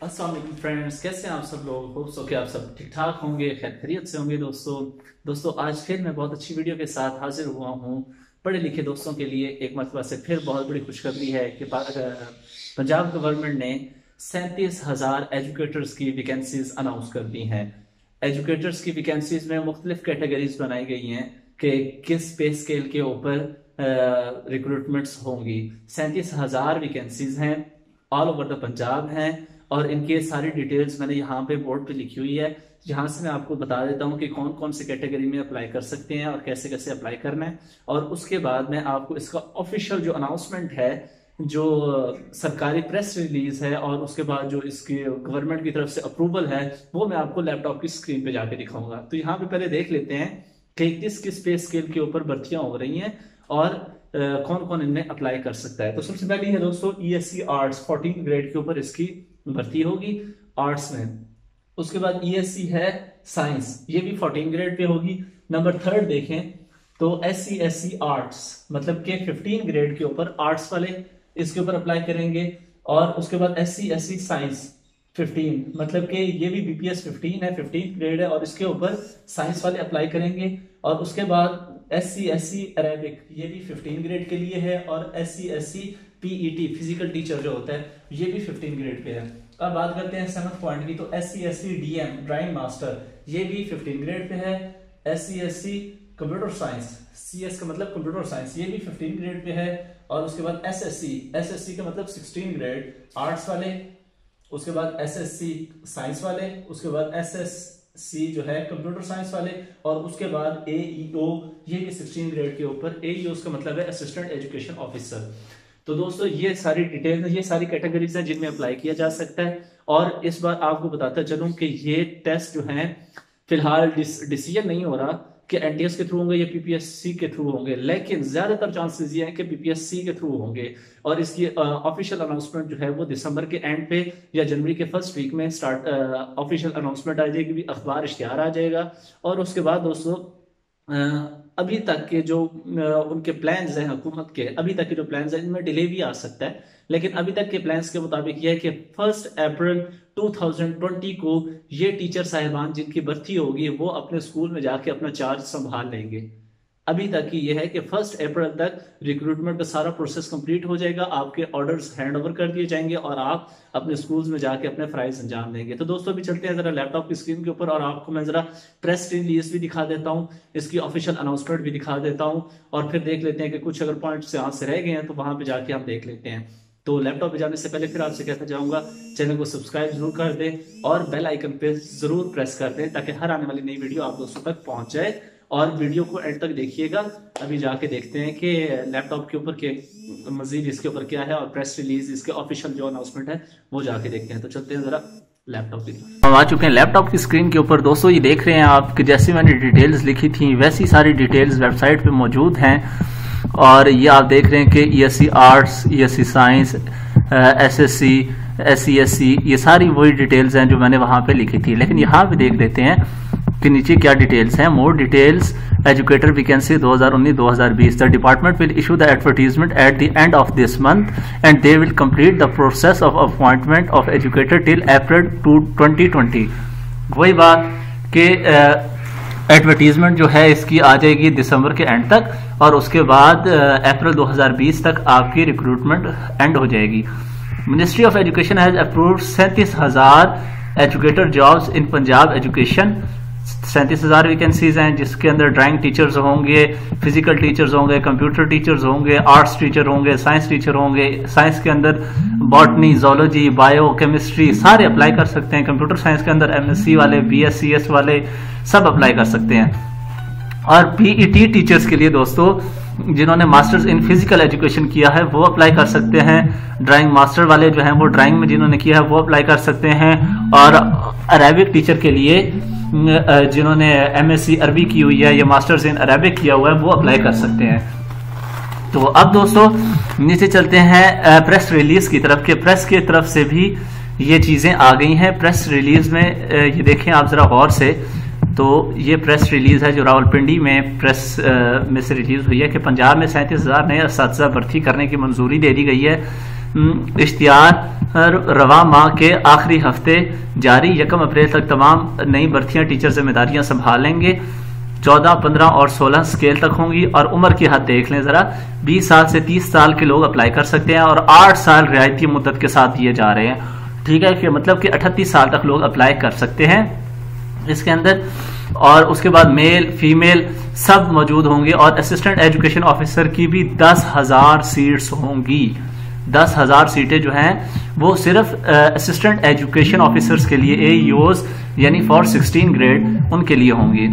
السلام علیکم فرینڈز، کیسے ہیں آپ سب لوگ؟ ہوپ سو کہ آپ سب ٹھیک ٹھاک ہوں گے خیر خیریت سے ہوں گے دوستو۔ دوستو، آج پھر میں بہت اچھی ویڈیو کے ساتھ حاضر ہوا ہوں۔ پڑھے لکھے دوستوں کے لیے ایک مرتبہ سے پھر بہت بڑی خوشخبری ہے کہ پنجاب گورنمنٹ نے سینتیس ہزار ایجوکیٹرز کی ویکینسیز اناؤنس کر دی ہیں۔ ایجوکیٹرز کی ویکینسیز میں مختلف کیٹیگریز بنائی گئی ہیں کہ کس پے سکیل کے اوپر ریکروٹمنٹس ہوں گی۔ سینتیس ہزار ویکینسیز ہیں۔ آل اوور دا پنجاب ہیں۔ اور ان کے ساری ڈیٹیلز میں نے یہاں پہ بورڈ پہ لکھی ہوئی ہے۔ جہاں سے میں آپ کو بتا دیتا ہوں کہ کون کون سے کیٹیگری میں اپلائی کر سکتے ہیں اور کیسے کیسے اپلائی کرنا ہے۔ اور اس کے بعد میں آپ کو اس کا آفیشیل جو اناؤنسمنٹ ہے، جو سرکاری پریس ریلیز ہے اور اس کے بعد جو اس کی گورنمنٹ کی طرف سے اپروول ہے، وہ میں آپ کو لیپ ٹاپ کی اسکرین پہ جا کے دکھاؤں گا۔ تو یہاں پہ پہلے دیکھ لیتے ہیں کہ کس کس پے اسکیل کے اوپر بھرتیاں ہو رہی ہیں اور کون کون ان میں اپلائی کر سکتا ہے۔ تو سب سے پہلی ہے دوستو E S C arts fourteen grade کے اوپر اس کی بھرتی ہوگی آرٹس میں۔ اس کے بعد ای ایس سی ہے سائنس یہ بھی فورٹین گریڈ پہ ہوگی۔ نمبر تھرڈ دیکھیں تو S C S C arts مطلب کہ ففٹین گریڈ کے اوپر آرٹس والے اس کے اوپر اپلائی کریں گے۔ اور اس کے بعد S C S C science fifteen مطلب کہ یہ بھی بی پی ایس ففٹین ہے ففٹین گریڈ ہے اور اس کے اوپر سائنس والے اپلائی کریں گے۔ اور اس کے بعد S C S C Arabic یہ بھی ففٹین گریڈ کے لیے ہے۔ اور S C S C P E T physical teacher جو ہوتا ہے، یہ بھی ففٹین گریڈ پہ ہے۔ اب بات کرتے ہیں سیونتھ پوائنٹ کی، تو S C S C D M drawing master یہ بھی ففٹین گریڈ پہ ہے۔ S C S C computer science C S کا مطلب کمپیوٹر سائنس یہ بھی ففٹین گریڈ پہ ہے۔ اور اس کے بعد S S C S S C کا مطلب سکسٹین گریڈ آرٹس والے۔ اس کے بعد ایس ایس سی سائنس والے۔ اس کے بعد ایس ایس سی جو ہے کمپیوٹر سائنس والے۔ اور اس کے بعد اے ای او یہ بھی سکسٹین گریڈ کے اوپر۔ اے ای او اس کا مطلب ہے اسسٹنٹ ایجوکیشن آفیسر تو دوستو، یہ ساری ڈیٹیل یہ ساری کیٹیگریز ہیں جن میں اپلائی کیا جا سکتا ہے۔ اور اس بار آپ کو بتاتا چلوں کہ یہ ٹیسٹ جو ہیں، فی الحال ڈیسیجن نہیں ہو رہا کہ این ٹی ایس کے تھرو ہوں گے یا پی پی ایس سی کے تھرو ہوں گے، لیکن زیادہ تر چانسز یہ ہیں کہ پی پی ایس سی کے تھرو ہوں گے۔ اور اس کی آفیشیل اناؤنسمنٹ جو ہے وہ دسمبر کے اینڈ پہ یا جنوری کے فرسٹ ویک میں آفیشیل اناؤنسمنٹ آ جائے گی، اخبار اشتہار آ جائے گا۔ اور اس کے بعد دوستو ابھی تک کے جو ان کے پلانز ہیں حکومت کے، ابھی تک کے جو پلانز ہیں، ان میں ڈیلے بھی آ سکتا ہے۔ لیکن ابھی تک کے پلانز کے مطابق یہ ہے کہ فرسٹ اپریل 2020 کو یہ ٹیچر صاحبان جن کی برتھی ہوگی، وہ اپنے سکول میں جا کے اپنا چارج سنبھال لیں گے۔ ابھی تک یہ ہے کہ فرسٹ اپریل تک ریکروٹمنٹ کا سارا پروسیس کمپلیٹ ہو جائے گا، آپ کے آرڈرز ہینڈ اوور کر دیے جائیں گے اور آپ اپنے سکولز میں جا کے اپنے فرائض انجام دیں گے۔ تو دوستوں بھی چلتے ہیں ذرا لیپ ٹاپ کی اسکرین کے اوپر اور آپ کو میں ذرا پریس ریلیز بھی دکھا دیتا ہوں، اس کی آفیشیل اناؤنسمنٹ بھی دکھا دیتا ہوں اور پھر دیکھ لیتے ہیں کہ کچھ اگر پوائنٹس یہاں سے رہ گئے ہیں تو وہاں پہ جا کے ہم دیکھ لیتے ہیں۔ تو لیپ ٹاپ پہ جانے سے پہلے پھر آپ سے کہتا جاؤں گا، چینل کو سبسکرائب ضرور کر دیں اور بیل آئیکن پہ ضرور پریس کر دیں تاکہ ہر آنے والی نئی ویڈیو آپ دوستوں تک پہنچ جائے۔ اور ویڈیو کو اینڈ تک دیکھیے گا۔ ابھی جا کے دیکھتے ہیں کہ لیپ ٹاپ کے اوپر کے مزید اس کے اوپر کیا ہے اور پریس ریلیز اس کے آفیشیل جو اناؤنسمنٹ ہے، وہ جا کے دیکھتے ہیں۔ تو چلتے ہیں ذرا لیپ ٹاپ کی ہم آ چکے ہیں لیپ ٹاپ کی اسکرین کے اوپر۔ دوستو، یہ دیکھ رہے ہیں آپ کہ جیسے میں نے ڈیٹیلز لکھی تھیں، ویسی ساری ڈیٹیلز ویب سائٹ پہ موجود ہیں۔ اور یہ آپ دیکھ رہے ہیں کہ E S C arts E S C science S S C S C S C یہ ساری وہی ڈیٹیلز ہیں جو میں نے وہاں پہ لکھی تھی۔ لیکن یہاں پہ دیکھ لیتے ہیں کہ نیچے کیا ڈیٹیلز ہیں؟ مور ڈیٹیلز ایجوکیٹر ویکینسی دو ہزار انیس دو ہزار بیس the department will issue the advertisement at the end of this month and they will complete the process of appointment of educator till April to twenty twenty وہی بات کہ advertisement جو ہے اس کی آ جائے گی دسمبر کے اینڈ تک اور اس کے بعد اپریل دو ہزار بیس تک آپ کی ریکروٹمنٹ اینڈ ہو جائے گی ministry of education has approved سینتیس ہزار educator jobs in Punjab education سینتیس ہزار ویکینسیز ہیں، جس کے اندر ڈرائنگ ٹیچرز ہوں گے فزیکل ٹیچرز ہوں گے کمپیوٹر ٹیچرز ہوں گے آرٹس ٹیچر ہوں گے سائنس ٹیچر ہوں گے۔ سائنس کے اندر باٹنی زولوجی بایو کیمسٹری سارے اپلائی کر سکتے ہیں۔ کمپیوٹر سائنس کے اندر ایم ایس سی والے بی ایس سی ایس والے سب اپلائی کر سکتے ہیں۔ اور پی ای ٹی ٹیچرز کے لیے دوستو، جنہوں نے ماسٹرز ان فزیکل ایجوکیشن کیا ہے، وہ اپلائی کر سکتے ہیں۔ ڈرائنگ ماسٹر والے جو ہیں، وہ ڈرائنگ میں جنہوں نے کیا ہے، وہ اپلائی کر سکتے ہیں۔ اور عربک ٹیچر کے لیے جنہوں نے ایم ایس سی عربی کی ہوئی ہے یا ماسٹرز ان عربک کیا ہوا ہے، وہ اپلائی کر سکتے ہیں۔ تو اب دوستو، نیچے چلتے ہیں پریس ریلیز کی طرف کہ پریس کی طرف سے بھی یہ چیزیں آ گئی ہیں۔ پریس ریلیز میں یہ دیکھیں آپ ذرا غور سے۔ تو یہ پریس ریلیز ہے جو راول پنڈی میں پریس میں سے ریلیز ہوئی ہے کہ پنجاب میں سینتیس ہزار نئے اساتذہ بھرتی کرنے کی منظوری دے دی گئی ہے۔ اشتہار رواں ماہ کے آخری ہفتے جاری، یکم اپریل تک تمام نئی برتیاں ٹیچر ذمہ داریاں سنبھالیں گے۔ چودہ، پندرہ اور سولہ سکیل تک ہوں گی اور عمر کی حد دیکھ لیں ذرا۔ بیس سال سے تیس سال کے لوگ اپلائی کر سکتے ہیں اور آٹھ سال رعایتی مدت کے ساتھ دیے جا رہے ہیں۔ ٹھیک ہے، کہ مطلب کہ اٹھتیس سال تک لوگ اپلائی کر سکتے ہیں۔ اس کے اندر اور اس کے بعد میل، فیمیل سب موجود ہوں گے اور اسسٹنٹ ایجوکیشن آفیسر کی بھی دس ہزار سیٹس ہوں گی۔ دس ہزار سیٹیں جو ہیں، وہ صرف اسسٹنٹ ایجوکیشن آفیسرز کے لیے اے یوز یعنی فور سکسٹین گریڈ ان کے لیے ہوں گی۔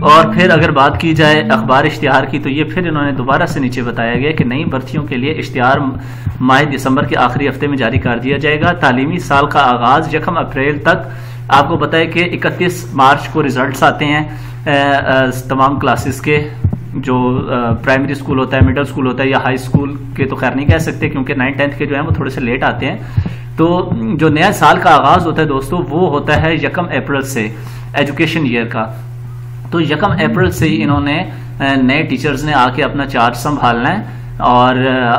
اور پھر اگر بات کی جائے اخبار اشتہار کی، تو یہ پھر انہوں نے دوبارہ سے نیچے بتایا گیا کہ نئی برتھیوں کے لیے اشتہار ماہ دسمبر کے آخری ہفتے میں جاری کر دیا جائے گا۔ تعلیمی سال کا آغاز یکم اپریل تک۔ آپ کو بتائے کہ اکتیس مارچ کو ریزلٹس آتے ہیں تمام کلاسز کے۔ جو پرائمری اسکول ہوتا ہے مڈل اسکول ہوتا ہے یا ہائی اسکول کے تو خیر نہیں کہہ سکتے کیونکہ نائن ٹینتھ کے جو ہیں وہ تھوڑے سے لیٹ آتے ہیں۔ تو جو نیا سال کا آغاز ہوتا ہے دوستو وہ ہوتا ہے یکم اپریل سے ایجوکیشن ایئر کا۔ تو یکم اپریل سے ہی انہوں نے نئے ٹیچرز نے آ کے اپنا چارج سنبھالنا ہے۔ اور،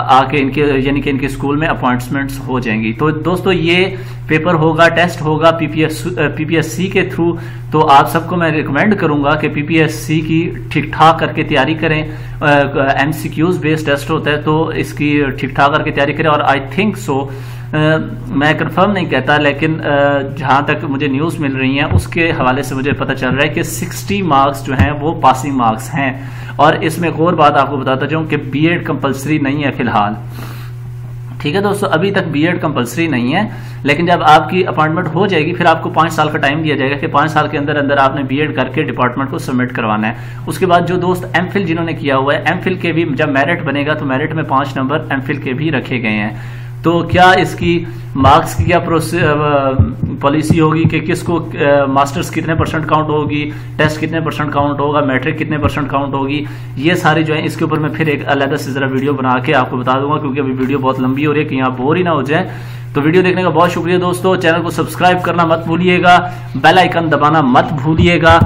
آ کے ان کے یعنی کہ ان کے اسکول میں اپوائنٹمنٹس ہو جائیں گی۔ تو دوستو، یہ پیپر ہوگا، ٹیسٹ ہوگا پی P S P P S سی کے تھرو۔ تو آپ سب کو میں ریکمینڈ کروں گا کہ پی پی ایس سی کی ٹھیک ٹھاک کر کے تیاری کریں۔ M C Qs based test ہوتا ہے تو اس کی ٹھیک ٹھاک کر کے تیاری کریں اور آئی تھنک سو میں کنفرم نہیں کہتا، لیکن جہاں تک مجھے نیوز مل رہی ہیں، اس کے حوالے سے مجھے پتہ چل رہا ہے کہ سکسٹی مارکس جو ہیں، وہ پاسنگ مارکس ہیں۔ اور اس میں ایک اور بات آپ کو بتاتا جاؤں کہ بی ایڈ کمپلسری نہیں ہے فی الحال۔ ٹھیک ہے دوستو، ابھی تک بی ایڈ کمپلسری نہیں ہے، لیکن جب آپ کی اپوائنٹمنٹ ہو جائے گی، پھر آپ کو پانچ سال کا ٹائم دیا جائے گا کہ پانچ سال کے اندر اندر آپ نے بی ایڈ کر کے ڈپارٹمنٹ کو سبمٹ کروانا ہے۔ اس کے بعد جو دوست ایم فل جنہوں نے کیا ہوا ہے ایم فل کے بھی جب میرٹ بنے گا، تو میرٹ میں پانچ نمبر ایم فل کے بھی رکھے گئے ہیں۔ تو کیا اس کی مارکس کی کیا پالیسی ہوگی کہ کس کو ماسٹرز کتنے پرسنٹ کاؤنٹ ہوگی ٹیسٹ کتنے پرسنٹ کاؤنٹ ہوگا میٹرک کتنے پرسنٹ کاؤنٹ ہوگی، یہ ساری جو ہیں اس کے اوپر میں پھر ایک علیحدہ سے ذرا ویڈیو بنا کے آپ کو بتا دوں گا کیونکہ ابھی ویڈیو بہت لمبی ہو رہی ہے کہ یہاں بور ہی نہ ہو جائے تو ویڈیو دیکھنے کا بہت شکریہ دوستو چینل کو سبسکرائب کرنا مت بھولیے گا بیل آئیکن دبانا مت بھولیے گا۔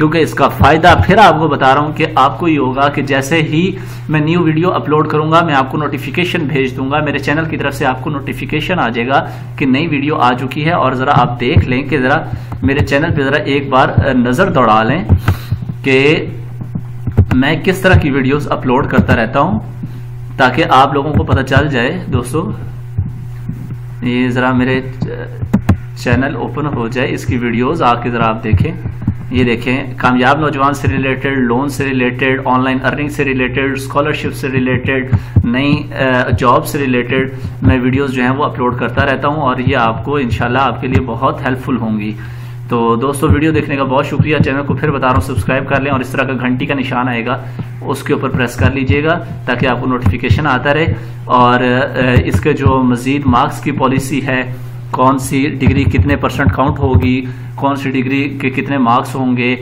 کیونکہ اس کا فائدہ پھر آپ کو بتا رہا ہوں کہ آپ کو یہ ہوگا کہ جیسے ہی میں نیو ویڈیو اپلوڈ کروں گا، میں آپ کو نوٹیفیکیشن بھیج دوں گا۔ میرے چینل کی طرف سے آپ کو نوٹیفیکیشن آ جائے گا کہ نئی ویڈیو آ چکی ہے اور ذرا آپ دیکھ لیں کہ ذرا میرے چینل پہ ذرا ایک بار نظر دوڑا لیں کہ میں کس طرح کی ویڈیوز اپلوڈ کرتا رہتا ہوں تاکہ آپ لوگوں کو پتہ چل جائے۔ دوستو، یہ ذرا میرے چینل اوپن ہو جائے، اس کی ویڈیوز آ کے ذرا آپ دیکھیں۔ یہ دیکھیں، کامیاب نوجوان سے ریلیٹڈ لون سے ریلیٹڈ آن لائن ارننگ سے ریلیٹڈ اسکالرشپ سے ریلیٹڈ نئی جاب سے ریلیٹڈ میں ویڈیوز جو ہیں وہ اپلوڈ کرتا رہتا ہوں اور یہ آپ کو انشاءاللہ آپ کے لیے بہت ہیلپ فل ہوں گی۔ تو دوستو ویڈیو دیکھنے کا بہت شکریہ۔ چینل کو پھر بتا رہا ہوں سبسکرائب کر لیں اور اس طرح کا گھنٹی کا نشان آئے گا، اس کے اوپر پریس کر لیجیے گا تاکہ آپ کو نوٹیفیکیشن آتا رہے۔ اور اس کے جو مزید مارکس کی پالیسی ہے کون سی ڈگری کتنے پرسنٹ کاؤنٹ ہوگی، کون سی ڈگری کے کتنے مارکس ہوں گے؟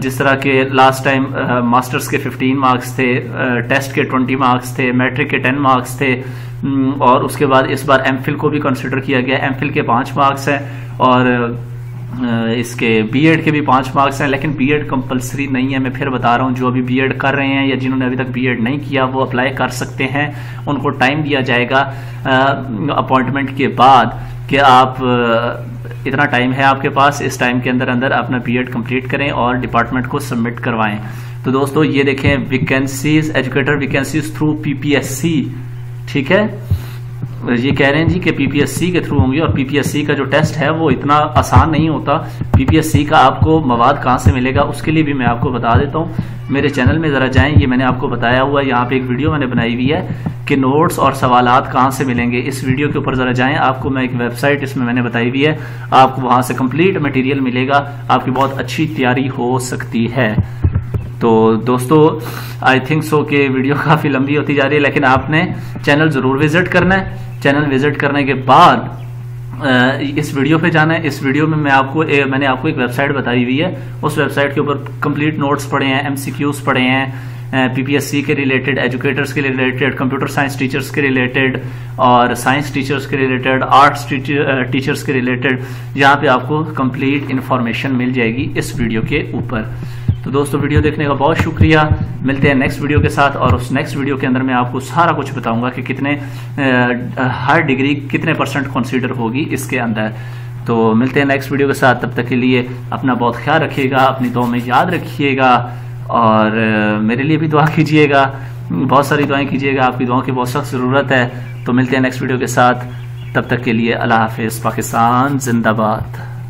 جس طرح کے لاسٹ ٹائم ماسٹرز کے ففٹین مارکس تھے ٹیسٹ کے ٹونٹی مارکس تھے میٹرک کے ٹین مارکس تھے اور اس کے بعد اس بار ایم فل کو بھی کنسیڈر کیا گیا۔ ایم فل کے پانچ مارکس ہیں، اور اس کے بی ایڈ کے بھی پانچ مارکس ہیں۔ لیکن بی ایڈ کمپلسری نہیں ہے، میں پھر بتا رہا ہوں، جو ابھی بی ایڈ کر رہے ہیں یا جنہوں نے ابھی تک بی ایڈ نہیں کیا، وہ اپلائی کر سکتے ہیں۔ ان کو ٹائم دیا جائے گا اپوائنٹمنٹ کے بعد۔ کہ آپ اتنا ٹائم ہے آپ کے پاس، اس ٹائم کے اندر اندر اپنا بی ایڈ کمپلیٹ کریں اور ڈپارٹمنٹ کو سبمٹ کروائیں۔ تو دوستو، یہ دیکھیں vacancies educator vacancies through P P S C ٹھیک ہے؟ یہ کہہ رہے ہیں جی کہ پی پی ایس سی کے تھرو ہوں گی اور پی پی ایس سی کا جو ٹیسٹ ہے وہ اتنا آسان نہیں ہوتا۔ پی پی ایس سی کا آپ کو مواد کہاں سے ملے گا اس کے لیے بھی میں آپ کو بتا دیتا ہوں۔ میرے چینل میں ذرا جائیں، یہ میں نے آپ کو بتایا ہوا ہے۔ یہاں پہ ایک ویڈیو میں نے بنائی ہوئی ہے کہ نوٹس اور سوالات کہاں سے ملیں گے۔ اس ویڈیو کے اوپر ذرا جائیں۔ آپ کو میں ایک ویب سائٹ اس میں میں نے بتائی ہوئی ہے۔ آپ کو وہاں سے کمپلیٹ مٹیریل ملے گا۔ آپ کی بہت اچھی تیاری ہو سکتی ہے۔ تو دوستو آئی تھنک سو کہ ویڈیو کافی لمبی ہوتی جا رہی ہے، لیکن آپ نے چینل ضرور وزٹ کرنا ہے۔ چینل وزٹ کرنے کے بعد اس ویڈیو پہ جانا ہے۔ اس ویڈیو میں میں آپ کو میں نے آپ کو ایک ویب سائٹ بتائی ہوئی ہے۔ اس ویب سائٹ کے اوپر کمپلیٹ نوٹس پڑھے ہیں ایم سی کیوز پڑھے ہیں پی پی ایس سی کے ریلیٹڈ ایجوکیٹرس کے ریلیٹڈ کمپیوٹر سائنس ٹیچرس کے ریلیٹڈ اور سائنس ٹیچرس کے ریلیٹڈ آرٹس ٹیچرس کے ریلیٹڈ یہاں پہ آپ کو کمپلیٹ انفارمیشن مل جائے گی اس ویڈیو کے اوپر۔ تو دوستو ویڈیو دیکھنے کا بہت شکریہ۔ ملتے ہیں نیکسٹ ویڈیو کے ساتھ اور اس نیکسٹ ویڈیو کے اندر میں آپ کو سارا کچھ بتاؤں گا کہ کتنے ہر ڈگری کتنے پرسنٹ کنسیڈر ہوگی اس کے اندر۔ تو ملتے ہیں نیکسٹ ویڈیو کے ساتھ۔ تب تک کے لیے اپنا بہت خیال رکھیے گا، اپنی دعا میں یاد رکھیے گا اور میرے لیے بھی دعا کیجیے گا۔ بہت ساری دعائیں کیجیے گا۔ آپ کی دعاؤں کی بہت سخت ضرورت ہے۔ تو ملتے ہیں نیکسٹ ویڈیو کے ساتھ۔ تب تک کے لیے اللہ حافظ، پاکستان زندہ باد۔